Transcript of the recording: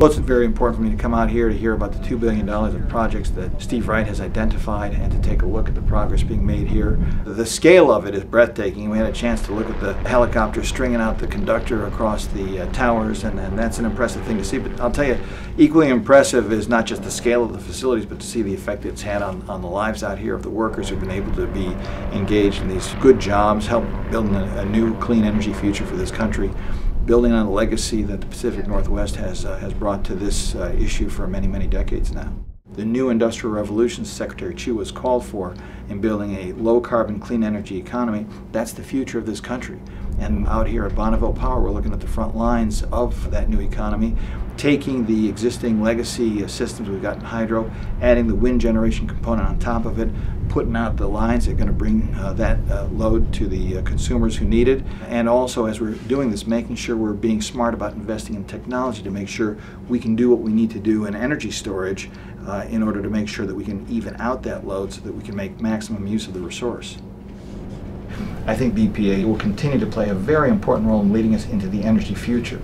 Well, it's very important for me to come out here to hear about the $2 billion of projects that Steve Wright has identified and to take a look at the progress being made here. The scale of it is breathtaking. We had a chance to look at the helicopter stringing out the conductor across the uh, towers, and, and that's an impressive thing to see. But I'll tell you, equally impressive is not just the scale of the facilities, but to see the effect it's had on, on the lives out here of the workers who've been able to be engaged in these good jobs, help building a, a new clean energy future for this country building on the legacy that the Pacific Northwest has, uh, has brought to this uh, issue for many, many decades now. The new industrial revolution Secretary Chu has called for in building a low carbon, clean energy economy, that's the future of this country. And out here at Bonneville Power, we're looking at the front lines of that new economy, taking the existing legacy systems we've got in hydro, adding the wind generation component on top of it, putting out the lines that are going to bring uh, that uh, load to the uh, consumers who need it. And also, as we're doing this, making sure we're being smart about investing in technology to make sure we can do what we need to do in energy storage uh, in order to make sure that we can even out that load so that we can make maximum use of the resource. I think BPA will continue to play a very important role in leading us into the energy future.